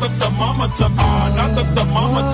not the mama ah, not the mama